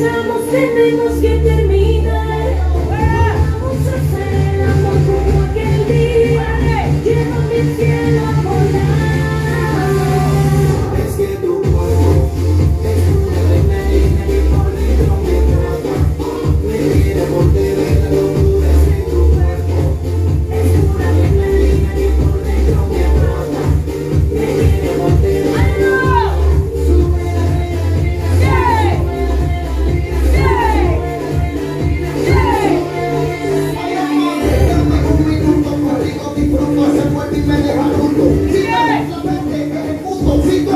Si tú eres la gente, me recluto. Si tú eres la